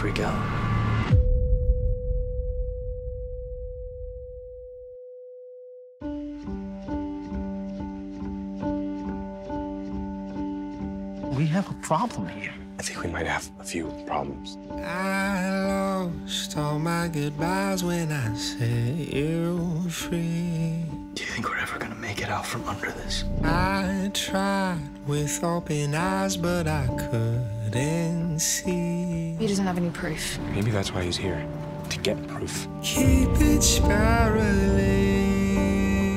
freak out. We have a problem here. I think we might have a few problems. I lost all my goodbyes when I set you free. Do you think we're ever gonna make it out from under this? I tried with open eyes, but I couldn't see. He doesn't have any proof. Maybe that's why he's here, to get proof. Keep it spiraling.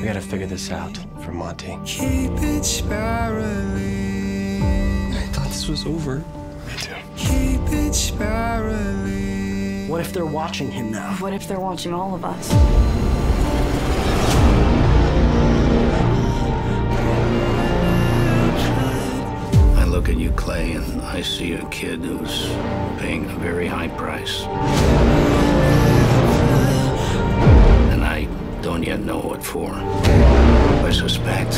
We gotta figure this out for Monty. Keep it spiraling. I thought this was over. Me too. Keep it spiraling. What if they're watching him now? What if they're watching all of us? Look at you, Clay, and I see a kid who's paying a very high price. And I don't yet know what for. I suspect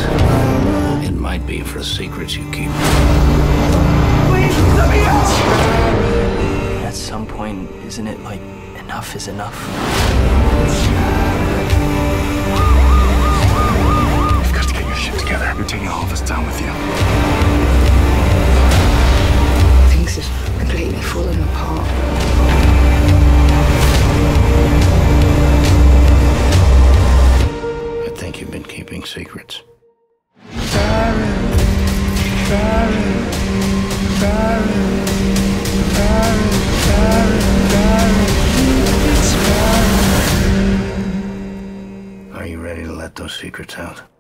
it might be for the secrets you keep. At some point, isn't it like enough is enough? Keeping secrets. Are you ready to let those secrets out?